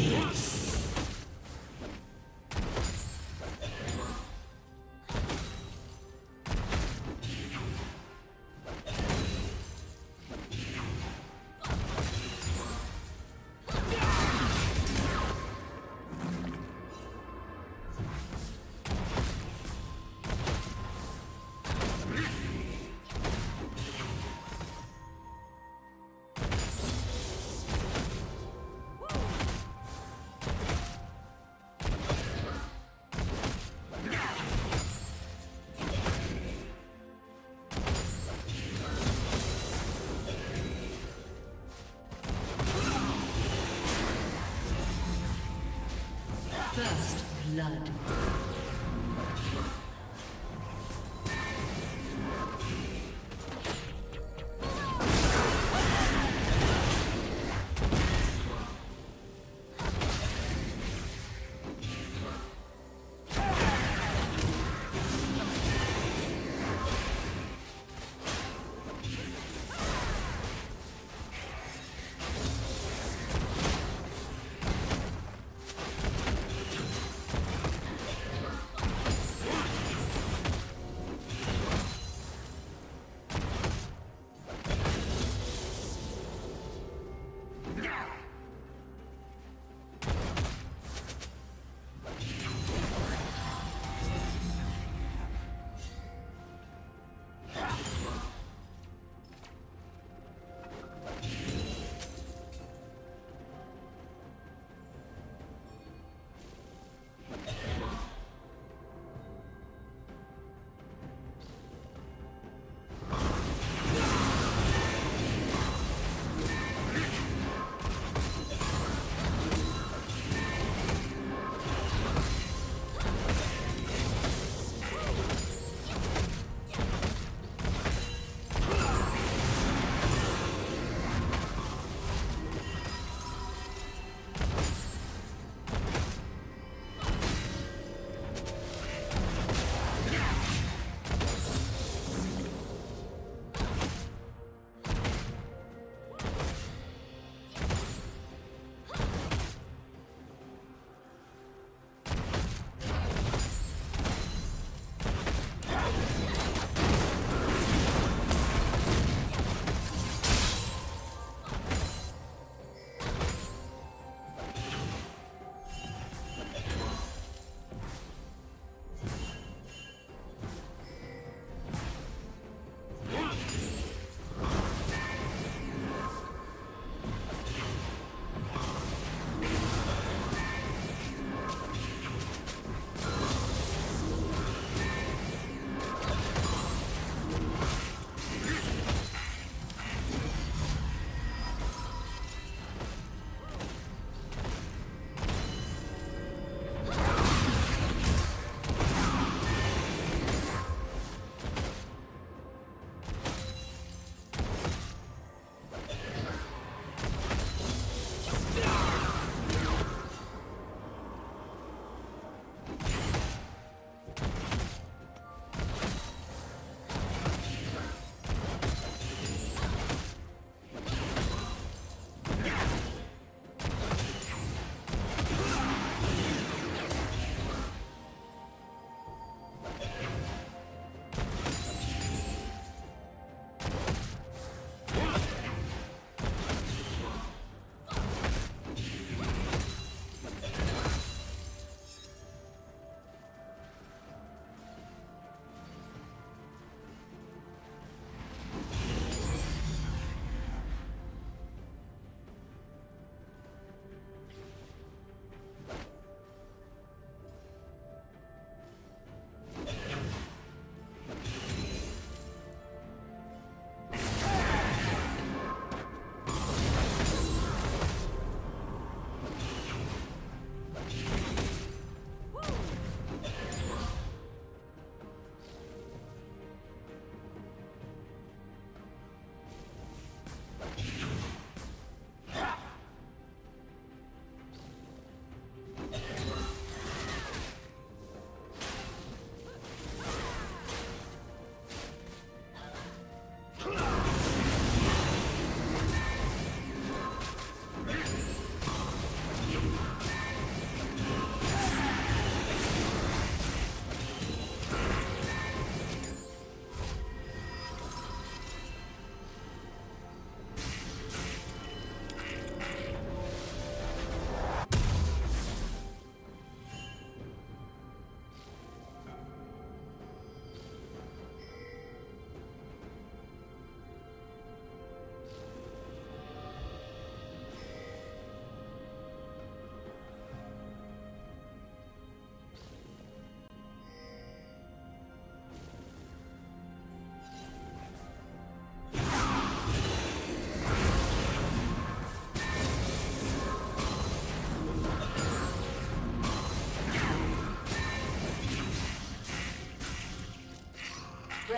Yes. First blood.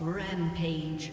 Rampage.